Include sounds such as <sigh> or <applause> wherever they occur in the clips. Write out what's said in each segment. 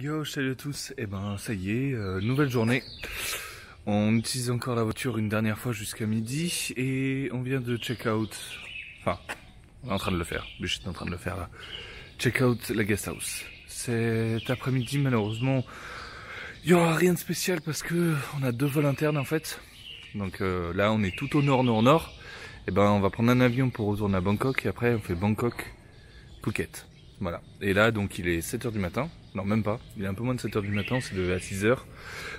Yo, salut à tous. Eh ben, ça y est, euh, nouvelle journée. On utilise encore la voiture une dernière fois jusqu'à midi et on vient de check out. Enfin, on est en train de le faire. Je suis en train de le faire là. Check out la guest house. Cet après-midi, malheureusement, il y aura rien de spécial parce que on a deux vols internes en fait. Donc euh, là, on est tout au nord, nord, nord. Et ben, on va prendre un avion pour retourner à Bangkok et après, on fait Bangkok, Phuket. Voilà. Et là, donc, il est 7h du matin. Non, même pas. Il est un peu moins de 7h du matin, c'est levé à 6h.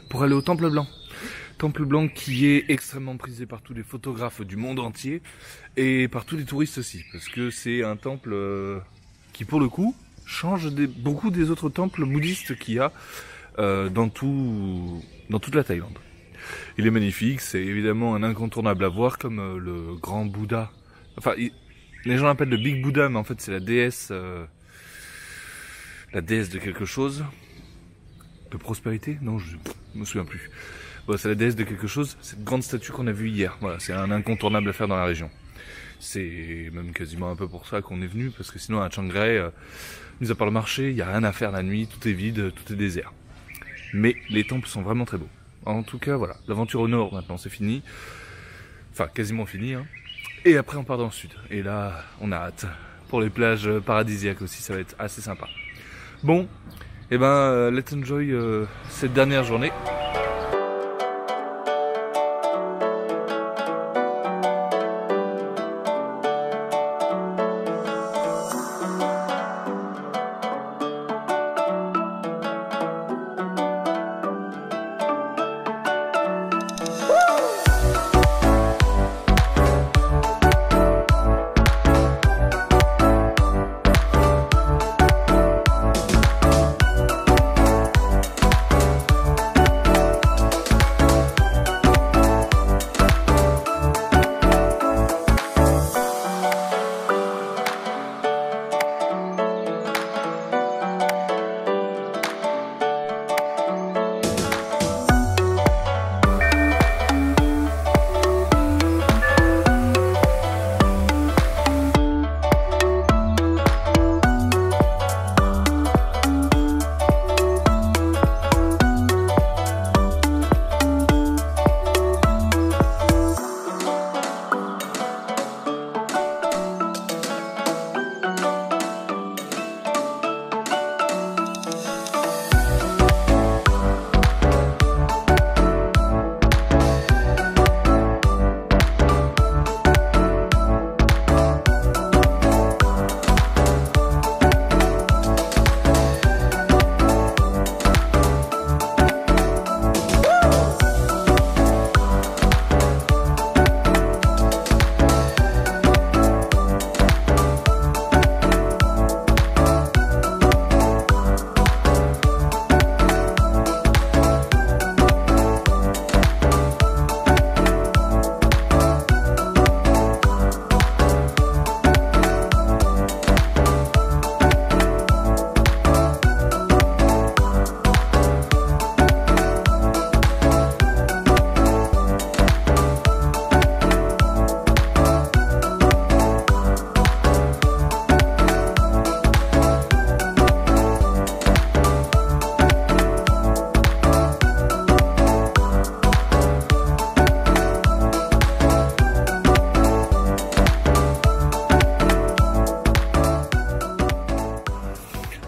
Pour aller au Temple Blanc. Temple Blanc qui est extrêmement prisé par tous les photographes du monde entier. Et par tous les touristes aussi. Parce que c'est un temple euh, qui, pour le coup, change beaucoup des autres temples bouddhistes qu'il y a euh, dans, tout, dans toute la Thaïlande. Il est magnifique, c'est évidemment un incontournable à voir comme euh, le grand Bouddha. Enfin, les gens l'appellent le Big Buddha, mais en fait c'est la déesse, la déesse de quelque chose, de prospérité. Non, je me souviens plus. Bon, c'est la déesse de quelque chose. Cette grande statue qu'on a vue hier. Voilà, c'est un incontournable à faire dans la région. C'est même quasiment un peu pour ça qu'on est venu, parce que sinon à Chiang Rai, euh, mis à part le marché, il y a rien à faire la nuit, tout est vide, tout est désert. Mais les temples sont vraiment très beaux. En tout cas, voilà, l'aventure au nord maintenant c'est fini. Enfin, quasiment fini. Hein. Et après on part dans le sud. Et là, on a hâte. Pour les plages paradisiaques aussi, ça va être assez sympa. Bon, et ben, euh, let's enjoy euh, cette dernière journée.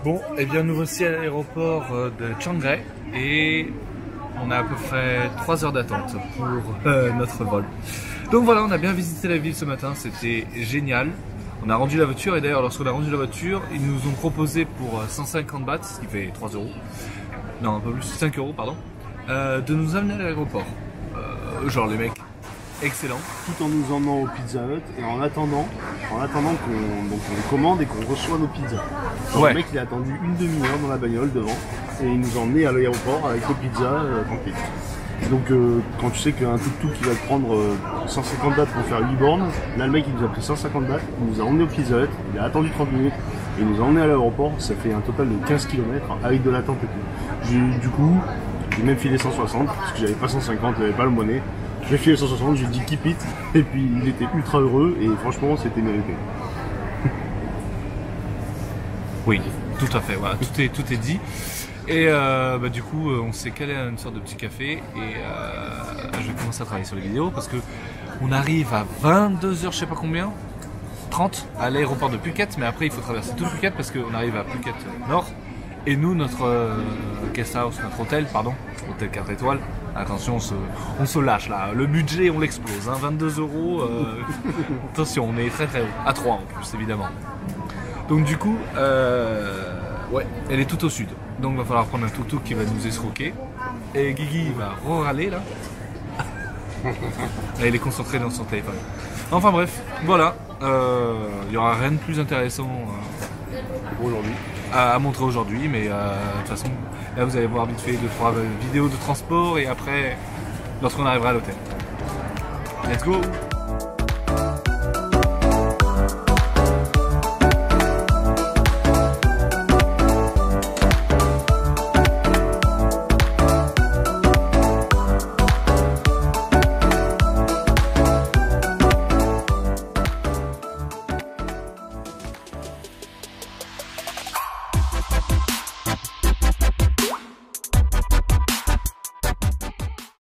Bon, et bien nous voici à l'aéroport euh, de Chiang Rai et on a à peu près 3 heures d'attente pour euh, notre vol. Donc voilà, on a bien visité la ville ce matin, c'était génial. On a rendu la voiture et d'ailleurs lorsqu'on a rendu la voiture, ils nous ont proposé pour euh, 150 bahts, ce qui fait 3 euros, non un peu plus, 5 euros pardon, euh, de nous amener à l'aéroport. Euh, genre les mecs, excellent. tout en nous emmenant au Pizza Hut et en attendant, en attendant qu'on donc on commande et qu'on reçoit nos pizzas. Donc, Ouais. Le mec il a attendu une demi-heure dans la bagnole devant et il nous a emmenés à l'aéroport avec nos pizzas euh, tranquille. Donc euh, quand tu sais qu'un tuk-tuk qui va te prendre euh, 150 bahts pour faire 8 bornes, là le mec il nous a pris 150 bahts, il nous a emmenés au Pizza Hut, il a attendu 30 minutes et il nous a emmenés à l'aéroport, ça fait un total de 15 km avec de l'attente et tout. J'ai- Du coup, j'ai même filé 160 parce que j'avais pas 150, j'avais pas le monnaie. J'ai filé 160, j'ai dit keep it et puis il était ultra heureux et franchement c'était mérité. <laughs> Oui, tout à fait, voilà, tout est, tout est dit. Et euh, bah, du coup, euh, on s'est calé à une sorte de petit café et euh, je vais commencer à travailler sur les vidéos parce que on arrive à 22h, je sais pas combien, 30 à l'aéroport de Phuket, mais après il faut traverser tout Phuket parce qu'on arrive à Phuket Nord. Et nous, notre euh, guest house, notre hôtel, pardon, hôtel 4 étoiles, attention, on se, on se lâche là, le budget on l'explose, hein, 22 euros, euh, <laughs> attention, on est très très haut, à 3 en plus évidemment. Donc du coup, euh, ouais, elle est tout au sud. Donc va falloir prendre un tuk-tuk qui va nous escroquer. Et Guigui va râler là. <laughs> Et il est concentré dans son téléphone. Enfin bref, voilà. Il y aura rien de plus intéressant Pour aujourd'hui. À, montrer aujourd'hui, mais euh, de toute façon, là vous allez voir vite fait deux trois euh, vidéos de transport et après, lorsqu'on arrivera à l'hôtel. Let's go